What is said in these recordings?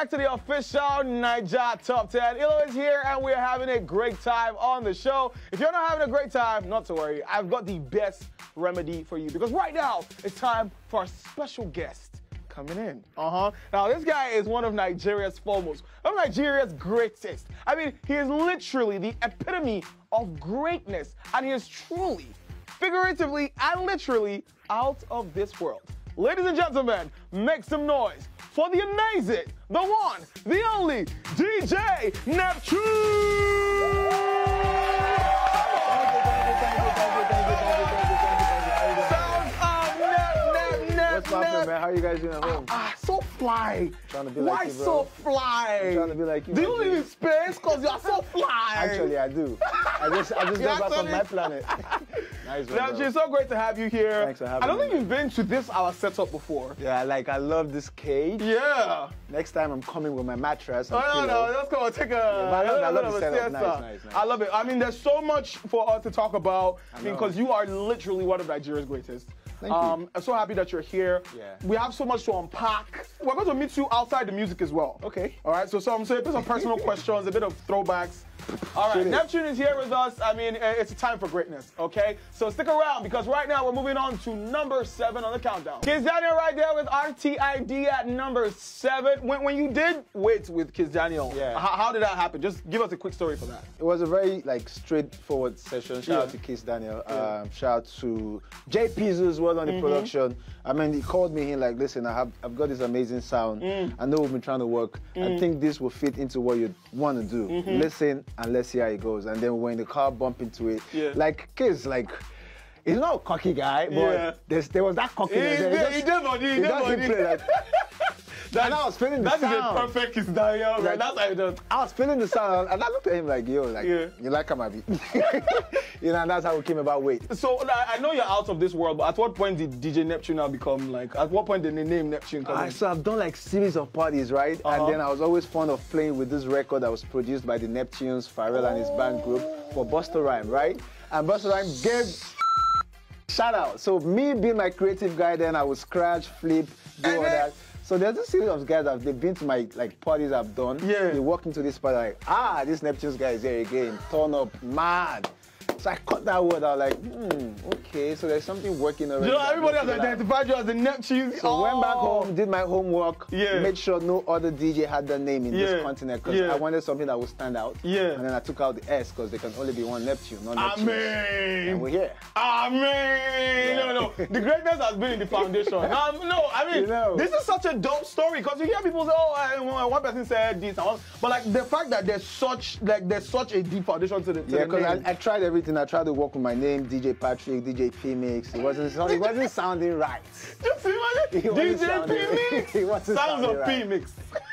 back to the official Naija Top 10. Ilo is here and we're having a great time on the show. If you're not having a great time, not to worry. I've got the best remedy for you because right now it's time for our special guest coming in. Uh-huh. Now this guy is one of Nigeria's foremost, of Nigeria's greatest. I mean, he is literally the epitome of greatness and he is truly, figuratively and literally out of this world. Ladies and gentlemen, make some noise for the amazing, the one, the only DJ Neptune! What's poppin', man? How you guys doing at home? Ah, so fly. Trying to be like Why you, bro. so fly? I'm trying to be like you, Do you live in space? Cause you're so fly. Actually, I do. I just, I just got back from my planet. nice bro. it's so great to have you here. Thanks for having me. I don't me. think you've been to this our setup before. Yeah, like I love this cage. Yeah. Next time I'm coming with my mattress Oh, no, no, let's go take a, but I love- I love the setup. Nice, nice, nice. I love it. I mean, there's so much for us to talk about. I, mean, because you are literally one of Nigeria's greatest. Thank you. um, I'm so happy that you're here. Yeah. We have so much to unpack. We're going to meet you outside the music as well. Okay. All right. So, some, so a bit of personal questions, a bit of throwbacks. All right. Shoot. Neptune is here with us. I mean, uh, it's a time for greatness. Okay. So stick around because right now we're moving on to number seven on the countdown. Kiss Daniel right there with RTID at number seven. When, when you did wait with Kiss Daniel, Yeah. how, how did that happen? Just give us a quick story for that. It was a very like straightforward session. Shout out to Kiss Daniel. Um, shout out to Jay Pizzo as well on the production. I mean, he called me in like, listen, I have I've got this amazing sound. I know we've been trying to work. I think this will fit into what you want to do. Listen and let's see how it goes. And then when the car bump into it, Yeah. like kids, like. He's not a cocky guy, but Yeah. there was that cockiness. he, there. did- just- he he he did doesn't body. Like- and I was feeling the That is sound. a perfect Kiss Daniel, man. Like- That's how it does. I was feeling the sound, and I looked at him like, yo, like, Yeah. you like Kamabi. you know, and that's how we came about weight. So I know you're out of this world, but at what point did DJ Neptune now become like? At what point did the name Neptune come Uh, so I've done like series of parties, right? Uh-huh. And then I was always fond of playing with this record that was produced by the Neptunes, Pharrell and his band group for Busta Rhyme, right? And Busta Rhyme gave shout out. So me being my creative guy, then I would scratch, flip, do all And then- that. So there's a series of guys that they've been to my like parties I've done. Yeah. They walk into this party like, ah, this Neptunes guy is here again. Turn up, mad. So I cut that word out like, hmm, okay, so there's something working already. You know, everybody has identified you as the Neptune. So went back Oh. home, did my homework, Yeah. made sure no other DJ had that name in Yeah. this continent because Yeah. I wanted something that would stand out. Yeah. And then I took out the S because there can only be one Neptune, not Neptune. And Amen. we're here. Amen. No, no. The greatness has been in the foundation. Um, no, I mean, You know. this is such a dope story because you hear people say, "Oh, uh, one person said this," and one, but like the fact that there's such like there's such a deep foundation to the to Yeah, because. I, I tried everything. I tried to work with my name, DJ Patrick, DJ P Mix. It wasn't sound- it wasn't sounding right. Just imagine DJ sounding- P Mix. wasn't Sounds sounding of P right. Mix.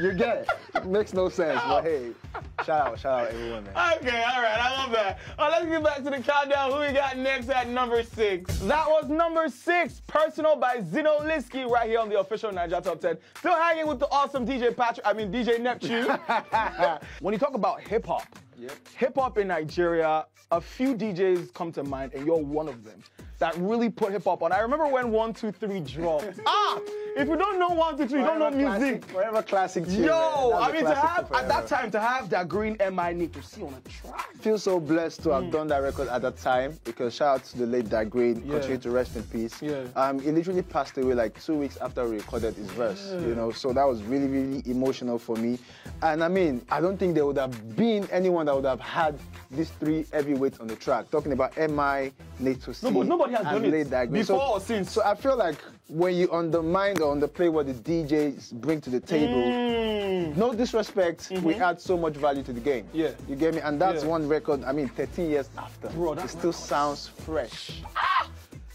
You get it. It makes no sense. But hey, shout out, shout out everyone, man. Okay, all right, I love that. All right, let's get back to the countdown. Who we got next at number six? That was number six, Personal by Zinoleski, right here on the official Naija Top 10. Still hanging with the awesome DJ Patrick, I mean DJ Neptune. when you talk about hip hop, Yep. hip hop in Nigeria, a few DJs come to mind, and you're one of them that really put hip hop on. I remember when One Two Three dropped. ah, if you don't know One Two Three, you don't know Forever music. classic- Forever classic tune, Yo. That's mean to have at that time to have Da Grin MI Naeto C on a track. feel so blessed to have Hmm. done that record at that time because shout out to the late Da Grin, Yeah. continue to rest in peace. Yeah. Um, he literally passed away like two weeks after we recorded his verse, you know, so that was really, really emotional for me. And I mean, I don't think there would have been anyone that would have had these three heavyweights on the track. Talking about MI, Naeto C, No, but nobody has done it before So- or since. So I feel like when you undermine or underplay what the DJs bring to the table, Mm. no disrespect, we add so much value to the game. Yeah. You get me? And that's Yeah. one record, I mean, 13 years after. Bro, it that still sounds fresh.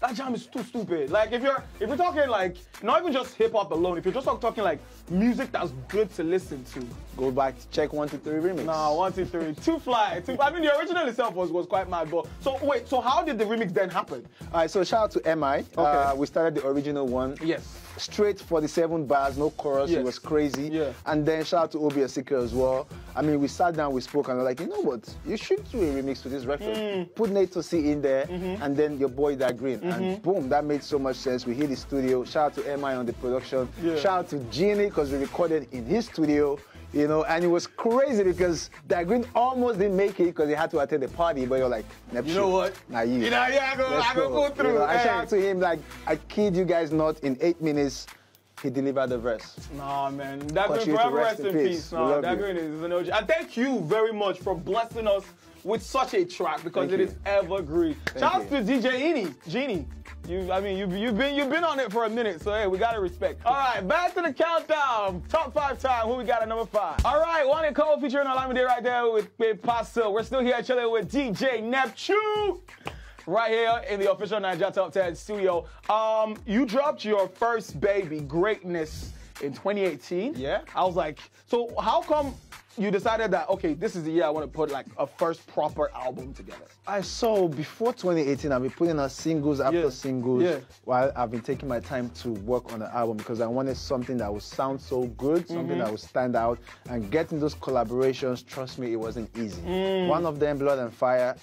That jam is too stupid. Like if you're if you're talking like not even just hip hop alone, if you're just talk- talking like music that's good to listen to. Go back, check one, two, three remix. Nah, one, two, three, two fly. Two, I mean the original itself was, was quite mad, but so wait, so how did the remix then happen? All right, so shout out to MI. Uh, we started the original one. Yes. Straight 47 bars, no chorus. Yes. It was crazy. Yeah. And then shout out to Obi Asika as well. I mean, we sat down, we spoke, and we're like, you know what? You should do a remix to this record. Hmm. Put Naeto C in there, mm-hmm. and then your boy Da Grin, and mm-hmm. boom, that made so much sense. We hit the studio. Shout out to MI on the production. Yeah. Shout out to Genie because we recorded in his studio. You know, and it was crazy because Da Grin almost didn't make it because he had to attend the party. But you're like, You know what? Now you. You know, yeah, I go, Let's I go, go You through. know, I Hey. shout out to him like I kid you guys not. In eight minutes, he delivered the verse. Nah, man. Da Grin forever rest in peace. peace. Nah, that you. is an OG. And thank you very much for blessing us with such a track because Thank it you. is evergreen. Shout out to DJ Eni, Genie. You, I mean, you, you've been you've been on it for a minute, so hey, we gotta respect. All right, back to the countdown. Top five time. Who we got at number five? All right, Wande Coal featuring Olamide right there with, with Pasta. We're still here chilling with DJ Neptune right here in the official Nigeria Top 10 studio. Um, you dropped your first baby, Greatness, in 2018. Yeah. I was like, so how come you decided that okay, this is the year I want to put like a first proper album together? I saw before 2018, I've been putting out singles after Yeah. singles Yeah. while I've been taking my time to work on the album because I wanted something that would sound so good, something Mm-hmm. that would stand out. And getting those collaborations, trust me, it wasn't easy. Mm. One of them, Blood and Fire,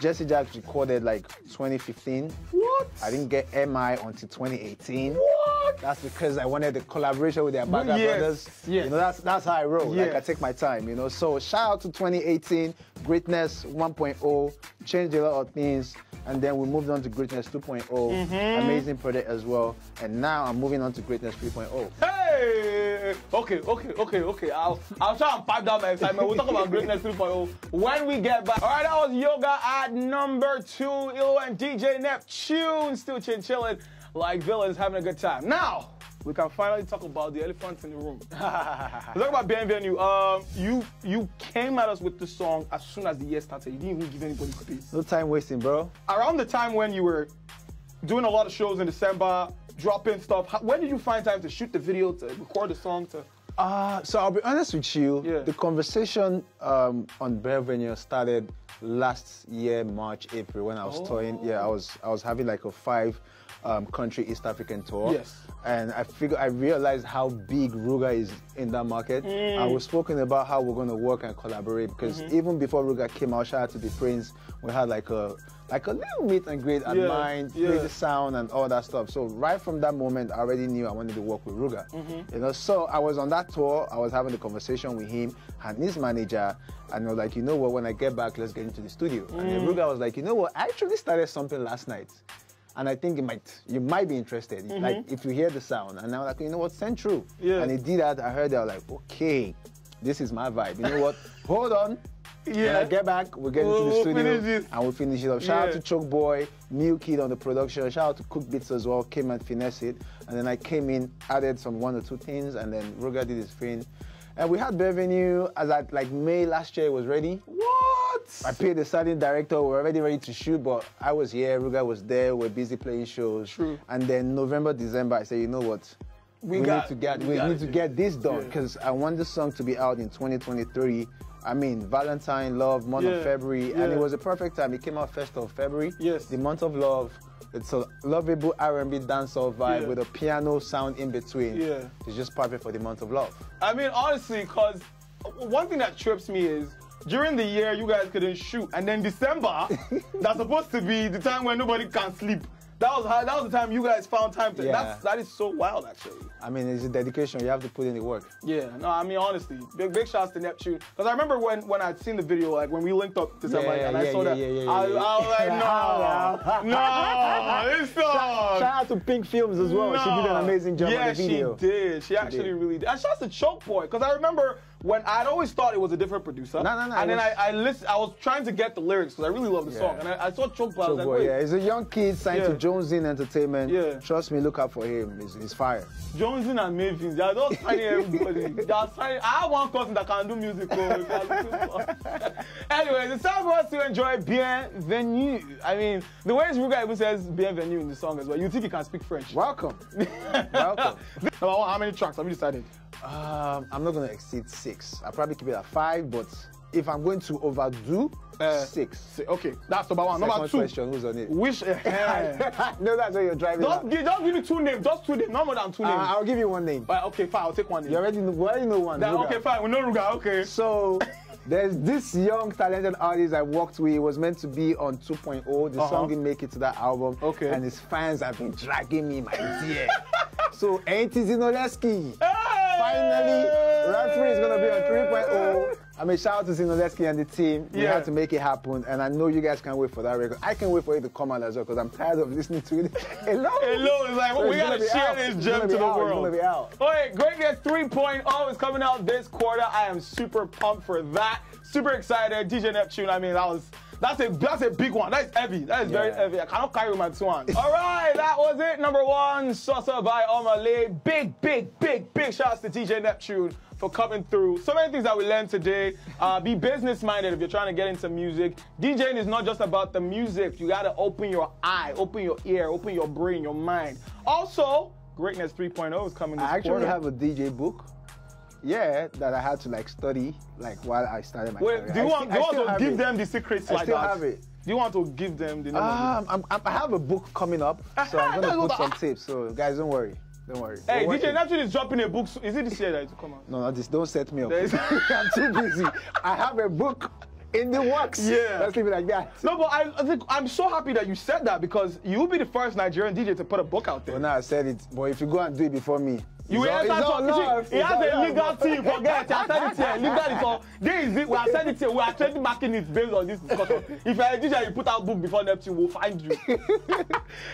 Jesse Jagz recorded like 2015. What? I didn't get MI until 2018. What? That's because I wanted the collaboration with the Abaga Yes, brothers. yes. You know, that's that's how I roll. Like I take my time, you know. So shout out to 2018, Greatness 1.0, changed a lot of things, and then we moved on to Greatness 2.0, Mm-hmm. amazing project as well. And now I'm moving on to Greatness oh. 3.0. Hey! Okay, okay, okay, okay. I'll, I'll try and pipe down my excitement. We'll talk about Greatness 3.0 when we get back. All right, that was Yoga at number two. Ilo and DJ Neptune still chin chilling like villains having a good time. Now, we can finally talk about the elephant in the room. Let's talk about Bienvenue. Um, you you came at us with the song as soon as the year started. You didn't even give anybody space. No time wasting, bro. Around the time when you were doing a lot of shows in December, dropping stuff, how, when did you find time to shoot the video, to record the song, to Uh, so I'll be honest with you. Yeah. The conversation um, on Bienvenue started last year, March, April, when I was touring. Yeah, I was I was having like a five um, country East African tour. Yes. And I figure I realized how big Ruger is in that market. Mm. And we've spoken about how we're gonna work and collaborate because Mm-hmm. even before Ruger came out, shout out to the Prince, we had like a like a little meet and greet and Yeah, mine, yeah. play the sound and all that stuff. So right from that moment, I already knew I wanted to work with Ruger. Mm-hmm. You know, so I was on that tour. I was having a conversation with him and his manager, and I was like, you know what? When I get back, let's get into the studio. And Mm. then Ruger was like, you know what? I actually started something last night. And I think it might, you might be interested. Like if you hear the sound, and I was like, you know what? Send through. Yeah. And he did that. I heard that. I was like, okay, this is my vibe. You know what? Hold on. When I get back, we'll get We'll- into the we'll studio finish and we'll finish it up. Shout out to Choke Boy, New Kid on the production. Shout out to Cook Beats as well. Came and finesse it. And then I came in, added some one or two things, and then Ruger did his thing. And we had Bienvenue as at like May last year it was ready. What? I paid the starting director. We were already ready to shoot, but I was here. Ruger was there. We are busy playing shows. True. And then November, December, I said, you know what? We We, got- need to get we we, need to get this done Yeah. because I want this song to be out in 2023. I mean, Valentine, love, month Yeah, of February, and it was a perfect time. It came out first of February. Yes. The month of love. It's a lovable R&B dancehall vibe Yeah. with a piano sound in between. Yeah. It's just perfect for the month of love. I mean, honestly, because one thing that trips me is during the year you guys couldn't shoot, and then December, that's supposed to be the time when nobody can sleep. That was how, that was the time you guys found time to. Yeah. That's that is so wild, actually. I mean, it's a dedication. You have to put in the work. Yeah, no, I mean honestly, big big shouts to Neptune. Because I remember when when I'd seen the video, like when we linked up December, Yeah, and I saw yeah, that, yeah, yeah, I, yeah. I was like, no, no, this song. Shout out to Pink Films as well. She did an amazing job yeah, on the video. Yeah, she did. She actually did. really did. And shouts to Choke Boy, because I remember when I'd always thought it was a different producer. No, no, no, And then was- I, I listened, I was trying to get the lyrics because I really love the Yeah. song. And I, I saw Choke Boy. Was like, wait, yeah, he's a young kid signed Yeah. to Jonzing Entertainment. Yeah. Trust me, look out for him. He's, he's fire. Jonesy and Mavin, they are just signing everybody. They are signing. I have one cousin that can do music. if you are looking for- anyway, it's time for us to enjoy Bienvenue. I mean, the way Ruger even says Bienvenue in the song as well, you think he can speak French. Welcome. Welcome. Number one, how many tracks have you decided? Um, I'm not gonna exceed six. I'll probably keep it at five, but if I'm going to overdo, Uh, six. Say- Okay, that's number one. Second number two. question, who's on it? Which? Uh, no, that's where you're driving. don't, give, don't give me two names. Just two names. No more than two Uh, names. I'll give you one name. Right, okay, fine. I'll take one name. You already know, we already know one. That- okay, fine. We know Ruger. Okay. So there's this young talented artist I worked with. It was meant to be on 2.0. The Uh-huh. song didn't make it to that album. Okay. And his fans have been dragging me, my dear. so Auntie Zinoleski. Hey! Finally, referee is gonna be on 3.0. I mean, shout out to Zinoleski and the team. We Yeah. had to make it happen, and I know you guys can't wait for that record. I can wait for it to come out as well because I'm tired of listening to it. Hello. Hello, it's like So we it's gotta share out. this It's gem gonna the out. It's world. gonna be out. Okay, Greatness 3.0 is coming out this quarter. I am super pumped for that. Super excited. DJ Neptune, I mean, that was that's a that's a big one. That is heavy. That is very heavy. I cannot carry my two hands. All right, that was it. Number one, Sosa by Omah Lay. Big, big, big, big shouts to DJ Neptune for coming through. So many things that we learned today. Uh, be business minded if you're trying to get into music. DJing is not just about the music. You gotta open your eye, open your ear, open your brain, your mind. Also, Greatness 3.0 is coming this I actually quarter. have a DJ book. Yeah, that I had to like study like while I started my Wait, career. do you want, do you want to give it. them the secrets I like still that? have it. Do you want to give them the name Um, I'm, I'm, I have a book coming up, so I'm gonna put some tips. So guys, don't worry, don't worry. Hey, DJ. Neptune is dropping a book. so- Is it this year that it's come out? No, not this. Don't set me up. I'm too busy. I have a book in the works. Yeah. Let's leave it like that. No, but I, I think I'm so happy that you said that because you'll be the first Nigerian DJ to put a book out there. Well, now I said it, but if you go and do it before me, You will enter you. He has a legal team. Forget it. I said it here. Legal is all. There is it. We are said it here. We are trademarking it based on this discussion. If you're a DJ, you put out book before Neptune, we'll find you.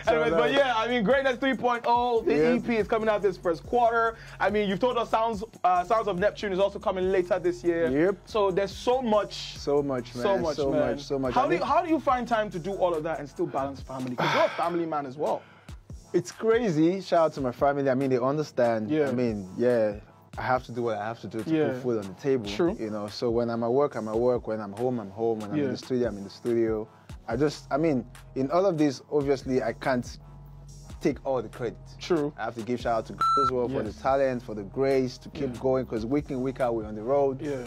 Anyways, but yeah, I mean, Greatness 3.0. The Yeah. EP is coming out this first quarter. I mean, you've told us Sounds uh, Sounds of Neptune is also coming later this year. Yep. So there's so much. So much, man. So much, so man. much, so much. How I do you, how do you find time to do all of that and still balance family? Because you're a family man as well. It's crazy. Shout out to my family. I mean, they understand. Yeah. I mean, yeah, I have to do what I have to do to Yeah. put food on the table. True. You know, so when I'm at work, I'm at work. When I'm home, I'm home. When I'm Yeah. in the studio, I'm in the studio. I just, I mean, in all of this, obviously, I can't take all the credit. True. I have to give shout out to God as well for the talent, for the grace to keep Yeah. going, because week in, week out, we're on the road. Yeah.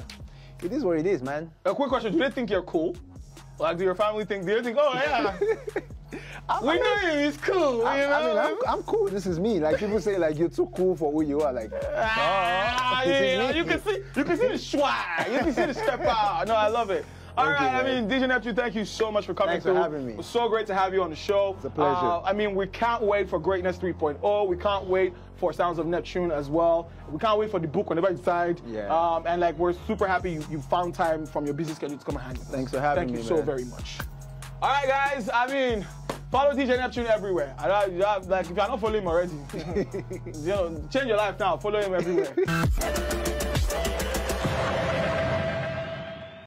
It is what it is, man. A quick question: Do they think you're cool? Like, do your family think? Do they think, oh yeah, I'm- we know him. He's cool. I, you know? I mean, I'm, I'm cool. This is me. Like people say, like you're too cool for who you are. Like, Ah, oh, is yeah, you can see, you can see the swag. You can see the step out. No, I love it. All Thank right, you, I mean. DJ Neptune, thank you so much for coming Thanks for through. having me. So great to have you on the show. It's a pleasure. Uh, I mean, we can't wait for Greatness 3.0. We can't wait for Sounds of Neptune as well. We can't wait for the book whenever you decide. Yeah. Um, and like, we're super happy you, you found time from your busy schedule to come and hang with us. Thanks for having Thank me, you so man. very much. All right, guys. I mean, follow DJ Neptune everywhere. I don't, like, if you're not following him already, you know, change your life now. Follow him everywhere.